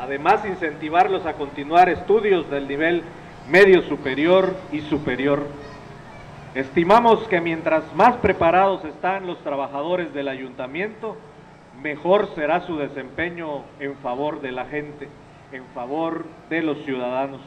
Además, incentivarlos a continuar estudios del nivel medio superior y superior. Estimamos que mientras más preparados están los trabajadores del ayuntamiento, mejor será su desempeño en favor de la gente, en favor de los ciudadanos.